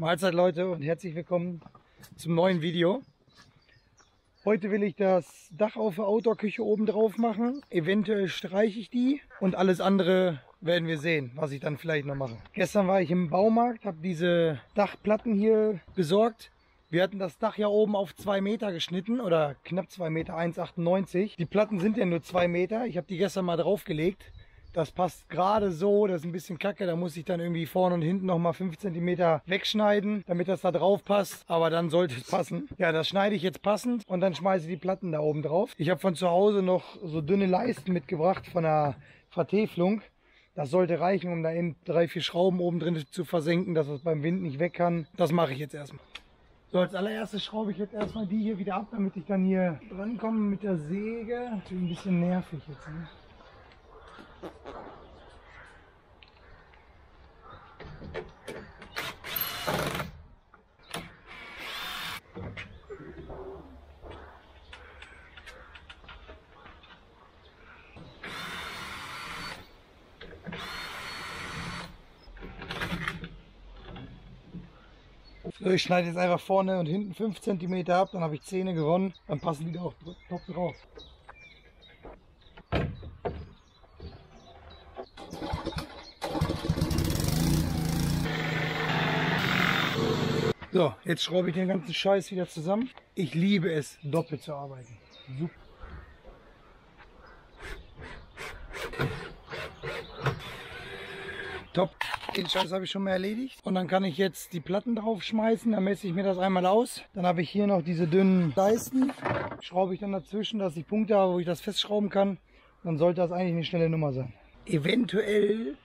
Mahlzeit Leute und herzlich willkommen zum neuen Video. Heute will ich das Dach auf der Outdoor-Küche oben drauf machen. Eventuell streiche ich die und alles andere werden wir sehen, was ich dann vielleicht noch mache. Gestern war ich im Baumarkt, habe diese Dachplatten hier besorgt. Wir hatten das Dach ja oben auf 2 Meter geschnitten oder knapp 2 Meter, 1,98. Die Platten sind ja nur 2 Meter. Ich habe die gestern mal draufgelegt. Das passt gerade so, das ist ein bisschen kacke. Da muss ich dann irgendwie vorne und hinten nochmal 5 cm wegschneiden, damit das da drauf passt. Aber dann sollte es passen. Ja, das schneide ich jetzt passend und dann schmeiße ich die Platten da oben drauf. Ich habe von zu Hause noch so dünne Leisten mitgebracht von der Vertäfelung. Das sollte reichen, um da eben drei, vier Schrauben oben drin zu versenken, dass es beim Wind nicht weg kann. Das mache ich jetzt erstmal. So, als allererstes schraube ich jetzt erstmal die hier wieder ab, damit ich dann hier drankomme mit der Säge. Natürlich ein bisschen nervig jetzt. Ne? Ich schneide jetzt einfach vorne und hinten 5 cm ab, dann habe ich Zähne gewonnen, dann passen die auch top drauf. So, jetzt schraube ich den ganzen Scheiß wieder zusammen. Ich liebe es, doppelt zu arbeiten. Super. Top. Den Scheiß habe ich schon mal erledigt. Und dann kann ich jetzt die Platten drauf schmeißen. Dann messe ich mir das einmal aus. Dann habe ich hier noch diese dünnen Leisten. Schraube ich dann dazwischen, dass ich Punkte habe, wo ich das festschrauben kann. Dann sollte das eigentlich eine schnelle Nummer sein. Eventuell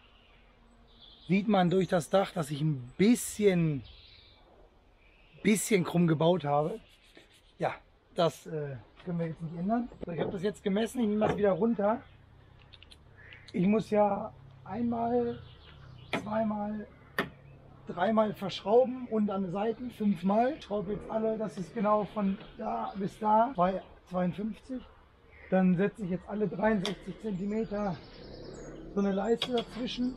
sieht man durch das Dach, dass ich ein bisschen bisschen krumm gebaut habe. Ja, das äh, können wir jetzt nicht ändern. So, ich habe das jetzt gemessen, ich nehme das wieder runter. Ich muss ja einmal, zweimal, dreimal verschrauben und an den Seiten fünfmal. Ich schraube jetzt alle, das ist genau von da bis da, 52. Dann setze ich jetzt alle 63 cm so eine Leiste dazwischen,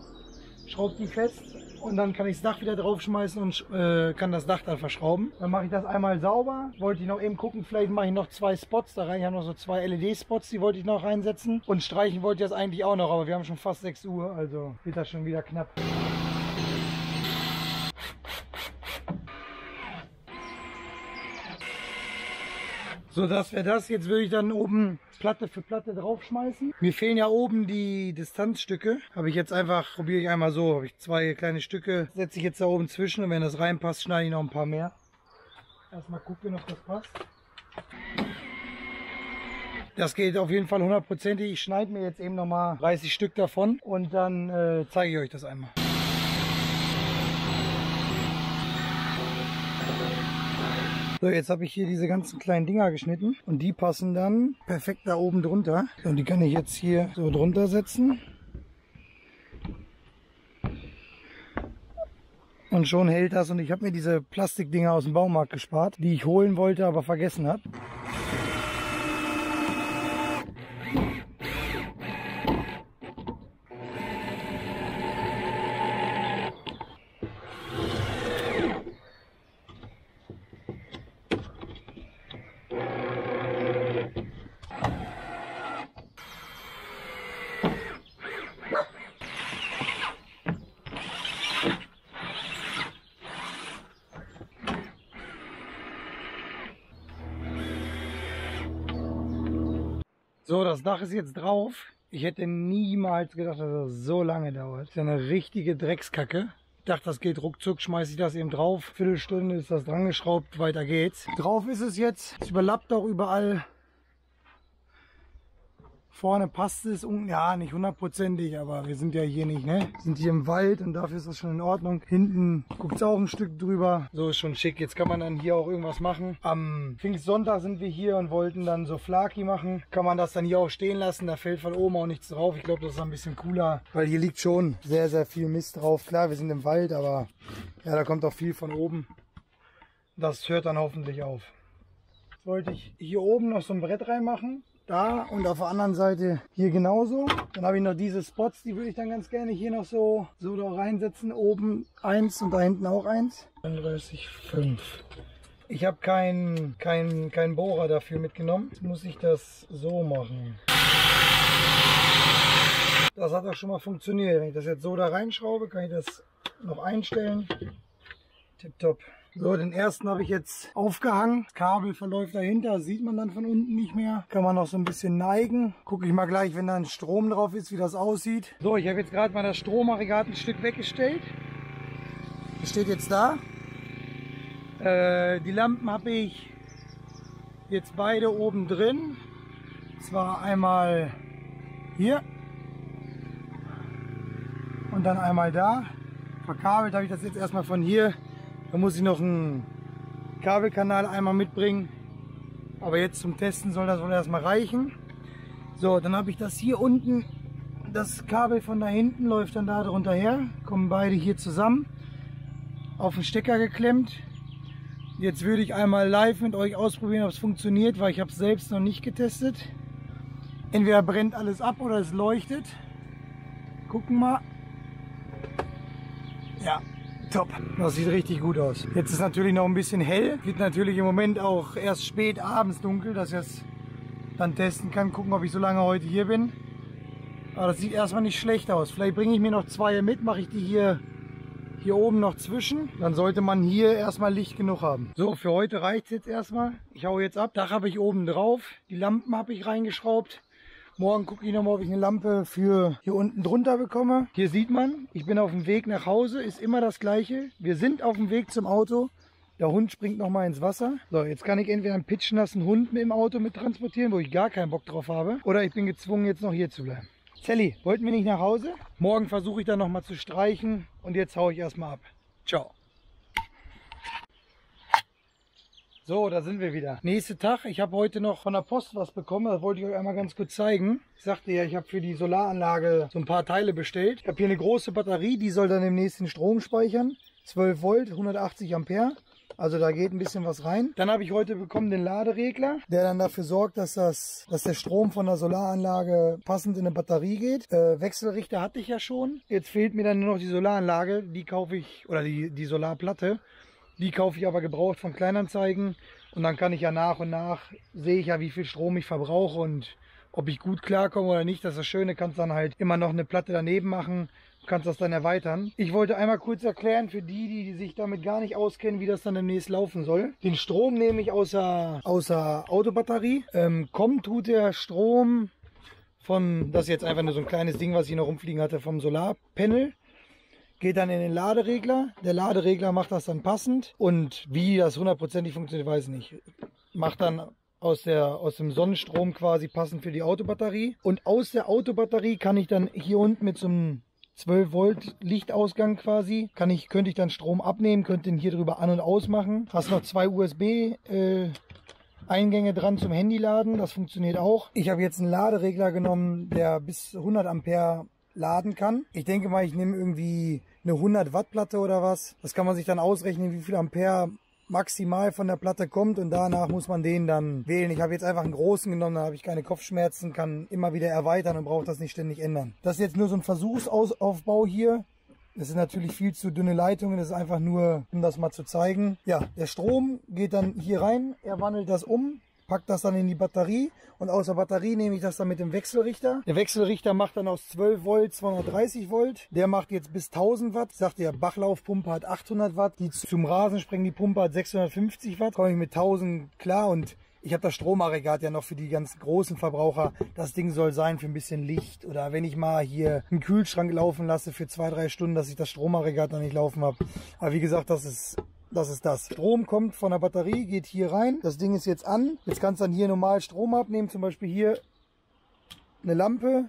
schraube die fest und dann kann ich das Dach wieder draufschmeißen und äh, kann das Dach dann verschrauben. Dann mache ich das einmal sauber. Wollte ich noch eben gucken, vielleicht mache ich noch zwei Spots da rein. Ich habe noch so zwei LED-Spots, die wollte ich noch reinsetzen. Und streichen wollte ich das eigentlich auch noch, aber wir haben schon fast 6 Uhr, also wird das schon wieder knapp. So, das wäre das. Jetzt würde ich dann oben Platte für Platte draufschmeißen. Mir fehlen ja oben die Distanzstücke. Habe ich jetzt einfach, probiere ich einmal so. Habe ich zwei kleine Stücke, setze ich jetzt da oben zwischen und wenn das reinpasst, schneide ich noch ein paar mehr. Erstmal gucken, ob das passt. Das geht auf jeden Fall hundertprozentig. Ich schneide mir jetzt eben nochmal 30 Stück davon und dann äh, zeige ich euch das einmal. So, jetzt habe ich hier diese ganzen kleinen Dinger geschnitten und die passen dann perfekt da oben drunter. Und die kann ich jetzt hier so drunter setzen. Und schon hält das und ich habe mir diese Plastikdinger aus dem Baumarkt gespart, die ich holen wollte, aber vergessen habe. So, das Dach ist jetzt drauf. Ich hätte niemals gedacht, dass das so lange dauert. Das ist eine richtige Dreckskacke. Ich dachte, das geht ruckzuck, schmeiße ich das eben drauf. Viertelstunde ist das dran geschraubt, weiter geht's. Drauf ist es jetzt. Es überlappt auch überall Vorne passt es, ja, nicht hundertprozentig, aber wir sind ja hier nicht, ne? Sind hier im Wald und dafür ist das schon in Ordnung. Hinten guckt es auch ein Stück drüber. So ist schon schick. Jetzt kann man dann hier auch irgendwas machen. Am Pfingstsonntag sind wir hier und wollten dann so Flaki machen. Kann man das dann hier auch stehen lassen. Da fällt von oben auch nichts drauf. Ich glaube, das ist ein bisschen cooler, weil hier liegt schon sehr, sehr viel Mist drauf. Klar, wir sind im Wald, aber ja, da kommt auch viel von oben. Das hört dann hoffentlich auf. Jetzt wollte ich hier oben noch so ein Brett reinmachen da und auf der anderen Seite hier genauso. Dann habe ich noch diese Spots, die würde ich dann ganz gerne hier noch so, so da reinsetzen. Oben eins und da hinten auch eins. 31,5. Ich habe keinen kein, kein Bohrer dafür mitgenommen. Jetzt muss ich das so machen. Das hat auch schon mal funktioniert. Wenn ich das jetzt so da reinschraube, kann ich das noch einstellen. Tipptopp. So, den ersten habe ich jetzt aufgehangen. Das Kabel verläuft dahinter, sieht man dann von unten nicht mehr. Kann man noch so ein bisschen neigen. Gucke ich mal gleich, wenn da ein Strom drauf ist, wie das aussieht. So, ich habe jetzt gerade mal das Stromaggregat ein Stück weggestellt. Das steht jetzt da. Äh, die Lampen habe ich jetzt beide oben drin. Zwar einmal hier und dann einmal da. Verkabelt habe ich das jetzt erstmal von hier da muss ich noch einen Kabelkanal einmal mitbringen. Aber jetzt zum Testen soll das wohl erstmal reichen. So, dann habe ich das hier unten. Das Kabel von da hinten läuft dann da drunter her. Kommen beide hier zusammen. Auf den Stecker geklemmt. Jetzt würde ich einmal live mit euch ausprobieren, ob es funktioniert, weil ich habe es selbst noch nicht getestet. Entweder brennt alles ab oder es leuchtet. Gucken mal. Top. Das sieht richtig gut aus. Jetzt ist natürlich noch ein bisschen hell. Wird natürlich im Moment auch erst spät abends dunkel, dass ich das dann testen kann. Gucken, ob ich so lange heute hier bin. Aber das sieht erstmal nicht schlecht aus. Vielleicht bringe ich mir noch zwei mit, mache ich die hier, hier oben noch zwischen. Dann sollte man hier erstmal Licht genug haben. So, für heute reicht es jetzt erstmal. Ich haue jetzt ab. Dach habe ich oben drauf. Die Lampen habe ich reingeschraubt. Morgen gucke ich nochmal, ob ich eine Lampe für hier unten drunter bekomme. Hier sieht man, ich bin auf dem Weg nach Hause, ist immer das gleiche. Wir sind auf dem Weg zum Auto. Der Hund springt nochmal ins Wasser. So, jetzt kann ich entweder einen pitschnassen Hund mit dem Auto mit transportieren, wo ich gar keinen Bock drauf habe. Oder ich bin gezwungen, jetzt noch hier zu bleiben. Sally, wollten wir nicht nach Hause? Morgen versuche ich dann nochmal zu streichen. Und jetzt haue ich erstmal ab. Ciao. So, da sind wir wieder. Nächster Tag. Ich habe heute noch von der Post was bekommen. Das wollte ich euch einmal ganz kurz zeigen. Ich sagte ja, ich habe für die Solaranlage so ein paar Teile bestellt. Ich habe hier eine große Batterie, die soll dann im nächsten Strom speichern. 12 Volt, 180 Ampere. Also da geht ein bisschen was rein. Dann habe ich heute bekommen den Laderegler, der dann dafür sorgt, dass, das, dass der Strom von der Solaranlage passend in eine Batterie geht. Äh, Wechselrichter hatte ich ja schon. Jetzt fehlt mir dann nur noch die Solaranlage. Die kaufe ich, oder die, die Solarplatte. Die kaufe ich aber gebraucht von Kleinanzeigen und dann kann ich ja nach und nach, sehe ich ja, wie viel Strom ich verbrauche und ob ich gut klarkomme oder nicht. Das ist das Schöne, kannst dann halt immer noch eine Platte daneben machen, kannst das dann erweitern. Ich wollte einmal kurz erklären für die, die sich damit gar nicht auskennen, wie das dann demnächst laufen soll. Den Strom nehme ich außer, außer Autobatterie. Ähm, kommt tut der Strom von, das ist jetzt einfach nur so ein kleines Ding, was ich noch rumfliegen hatte, vom Solarpanel geht dann in den Laderegler. Der Laderegler macht das dann passend und wie das hundertprozentig funktioniert, weiß ich nicht. Macht dann aus, der, aus dem Sonnenstrom quasi passend für die Autobatterie. Und aus der Autobatterie kann ich dann hier unten mit so einem 12 Volt Lichtausgang quasi, kann ich, könnte ich dann Strom abnehmen, könnte den hier drüber an- und ausmachen. Hast noch zwei USB äh, Eingänge dran zum Handy laden, das funktioniert auch. Ich habe jetzt einen Laderegler genommen, der bis 100 Ampere laden kann. Ich denke mal, ich nehme irgendwie eine 100 Watt Platte oder was. Das kann man sich dann ausrechnen, wie viel Ampere maximal von der Platte kommt und danach muss man den dann wählen. Ich habe jetzt einfach einen großen genommen, da habe ich keine Kopfschmerzen, kann immer wieder erweitern und brauche das nicht ständig ändern. Das ist jetzt nur so ein Versuchsaufbau hier. Das sind natürlich viel zu dünne Leitungen, das ist einfach nur, um das mal zu zeigen. Ja, der Strom geht dann hier rein, er wandelt das um, pack das dann in die Batterie und aus der Batterie nehme ich das dann mit dem Wechselrichter. Der Wechselrichter macht dann aus 12 Volt 230 Volt. Der macht jetzt bis 1000 Watt. Ich sagte ja, Bachlaufpumpe hat 800 Watt. Die zum Rasensprengen, die Pumpe hat 650 Watt. Komme ich mit 1000 klar und ich habe das Stromaggregat ja noch für die ganz großen Verbraucher. Das Ding soll sein für ein bisschen Licht oder wenn ich mal hier einen Kühlschrank laufen lasse für zwei, drei Stunden, dass ich das Stromaggregat dann nicht laufen habe. Aber wie gesagt, das ist das ist das. Strom kommt von der Batterie, geht hier rein. Das Ding ist jetzt an. Jetzt kannst du dann hier normal Strom abnehmen. Zum Beispiel hier eine Lampe.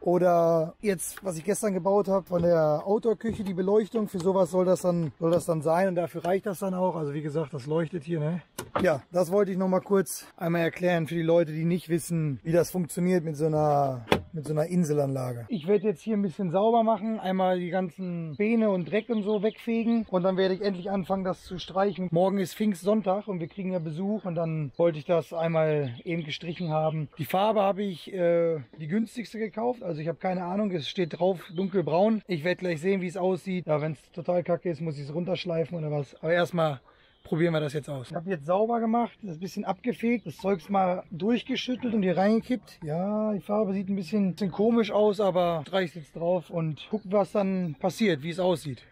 Oder jetzt, was ich gestern gebaut habe, von der Outdoor-Küche, die Beleuchtung. Für sowas soll das, dann, soll das dann sein und dafür reicht das dann auch. Also wie gesagt, das leuchtet hier. Ne? Ja, das wollte ich noch mal kurz einmal erklären für die Leute, die nicht wissen, wie das funktioniert mit so einer mit so einer Inselanlage. Ich werde jetzt hier ein bisschen sauber machen, einmal die ganzen Späne und Dreck und so wegfegen und dann werde ich endlich anfangen, das zu streichen. Morgen ist Pfingstsonntag und wir kriegen ja Besuch und dann wollte ich das einmal eben gestrichen haben. Die Farbe habe ich äh, die günstigste gekauft, also ich habe keine Ahnung, es steht drauf dunkelbraun. Ich werde gleich sehen, wie es aussieht. Ja, wenn es total kacke ist, muss ich es runterschleifen oder was. Aber erstmal probieren wir das jetzt aus. Ich habe jetzt sauber gemacht, das bisschen abgefegt, das Zeugs mal durchgeschüttelt und hier reingekippt. Ja, die Farbe sieht ein bisschen, bisschen komisch aus, aber streiche jetzt drauf und gucken, was dann passiert, wie es aussieht.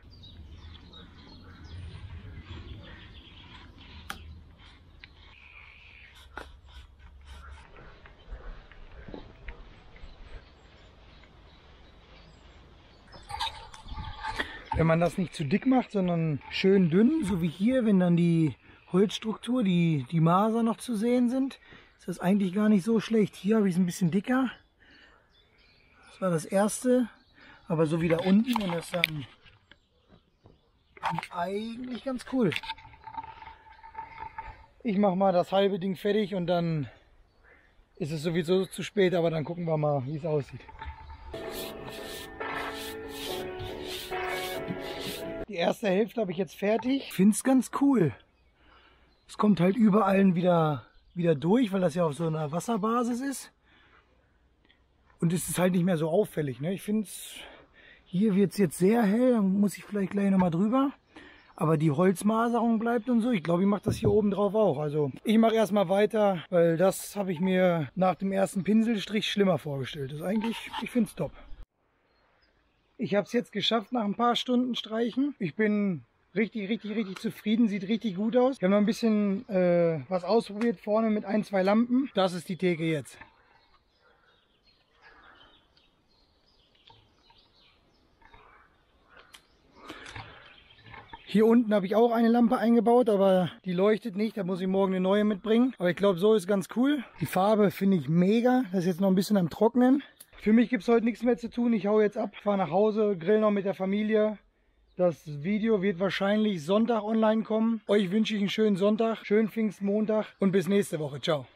Wenn man das nicht zu dick macht, sondern schön dünn, so wie hier, wenn dann die Holzstruktur, die, die Maser noch zu sehen sind, ist das eigentlich gar nicht so schlecht. Hier habe ich es ein bisschen dicker. Das war das erste. Aber so wie da unten, wenn das dann eigentlich ganz cool. Ich mache mal das halbe Ding fertig und dann ist es sowieso zu spät, aber dann gucken wir mal, wie es aussieht. Die erste Hälfte habe ich jetzt fertig. Ich finde es ganz cool. Es kommt halt überall wieder, wieder durch, weil das ja auf so einer Wasserbasis ist. Und es ist halt nicht mehr so auffällig. Ne? Ich finde es, hier wird es jetzt sehr hell, dann muss ich vielleicht gleich nochmal drüber. Aber die Holzmaserung bleibt und so. Ich glaube, ich mache das hier oben drauf auch. Also ich mache erstmal weiter, weil das habe ich mir nach dem ersten Pinselstrich schlimmer vorgestellt. Das ist eigentlich, ich finde es top. Ich habe es jetzt geschafft nach ein paar Stunden Streichen. Ich bin richtig, richtig, richtig zufrieden. Sieht richtig gut aus. Ich habe noch ein bisschen äh, was ausprobiert vorne mit ein, zwei Lampen. Das ist die Theke jetzt. Hier unten habe ich auch eine Lampe eingebaut, aber die leuchtet nicht. Da muss ich morgen eine neue mitbringen. Aber ich glaube, so ist ganz cool. Die Farbe finde ich mega. Das ist jetzt noch ein bisschen am Trocknen. Für mich gibt es heute nichts mehr zu tun. Ich hau jetzt ab, fahre nach Hause, grill noch mit der Familie. Das Video wird wahrscheinlich Sonntag online kommen. Euch wünsche ich einen schönen Sonntag, schönen Pfingstmontag und bis nächste Woche. Ciao.